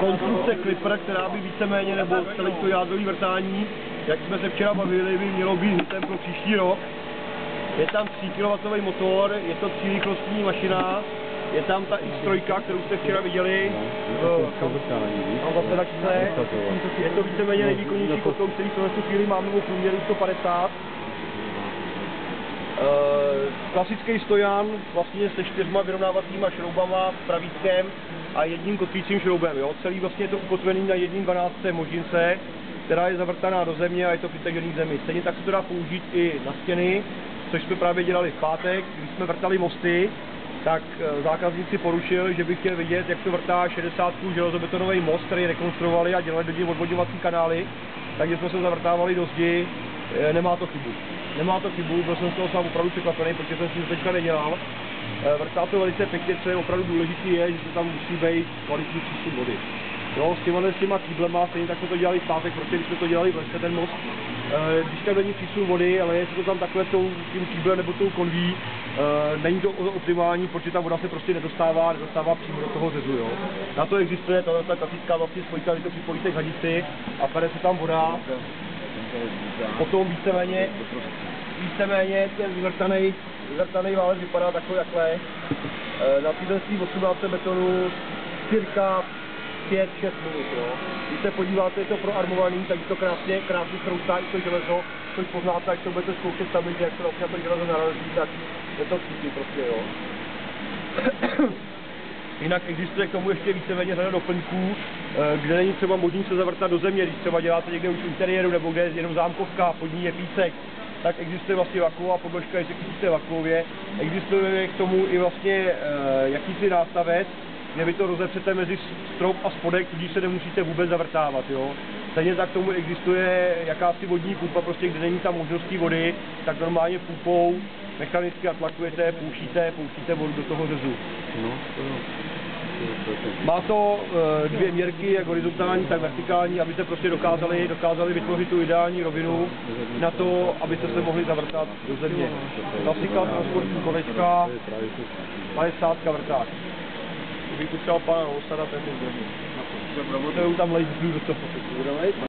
konstrukce Clipper, která by víceméně, nebo celé to jádrový vrtání, jak jsme se včera bavili, by mělo být hitem pro příští rok. Je tam 3 kW motor, je to 3 rychlostní mašina, je tam ta X3, kterou jste včera viděli, takhle. Je to víceméně nejvýkonnější kotel, který v tuhle chvíli máme v průměru 150. Klasický stojan vlastně se čtyřma vyrovnávacíma šroubama, pravítkem a jedním kotlícím šroubem. Jo? Celý vlastně je to ukotvený na 1.12. možince, která je zavrtaná do země a je to přitažený zemi. Stejně tak se to dá použít i na stěny, což jsme právě dělali v pátek, když jsme vrtali mosty, tak eh, zákazníci porušil, že by chtěl vidět, jak to vrtá 60 železobetonový most, který rekonstruovali a dělali do něj kanály, takže jsme se zavrtávali do zdi, nemá to chybu. Nemá to chybu, byl jsem z toho sám opravdu překvapený, protože jsem si to teďka nedělal. Eh, vrtá to velice pěkně, co je opravdu důležité, je, že tam musí být kvalitní přístup vody. Jo, s těma, s těma kýblema, stejně tak jsme to dělali v pátek, protože když jsme to dělali v lese, ten most, e, když tam není přísun vody, ale jestli to tam takhle tou, tím kýblem nebo tou konví, není to optimální, protože ta voda se prostě nedostává, nedostává přímo do toho řezu, jo. Na to existuje ta, klasická vlastně spojka, kdy to připojíte k hadici a pere se tam voda, potom víceméně, víceméně ten vyvrtaný, vyvrtaný válec vypadá takový jakhle. E, na této 18 betonu cirka 5-6 minut, jo. Když se podíváte, je to proarmovaný, tak to krásně, krásně chroustá i to železo, což poznáte, až to budete zkoušet sami, že jak se vlastně to železo narazí, tak je to cítí prostě, jo. Jinak existuje k tomu ještě víceméně řada doplňků, eh, kde není třeba možný se zavrtat do země, když třeba děláte někde už interiéru nebo kde je jenom zámkovka, pod ní je písek, tak existuje vlastně vakuová podložka, chcete vakuově. Existuje k tomu i vlastně e, jakýsi nástavec, kde vy to rozepřete mezi strop a spodek, tudíž se nemusíte vůbec zavrtávat, jo. Stejně tak tomu existuje jakási vodní pumpa, prostě kde není tam možností vody, tak normálně pupou mechanicky atlakujete, pouštíte, pouštíte vodu do toho řezu. No, to má to e, dvě měrky, jak horizontální, tak vertikální, abyste prostě dokázali, dokázali vytvořit tu ideální rovinu na to, abyste se mohli zavrtat do země. Klasika transportní kolečka, 50 vrták. Kdybych potřeboval pana Holsara, ten by zřejmě. To tam lejt do toho.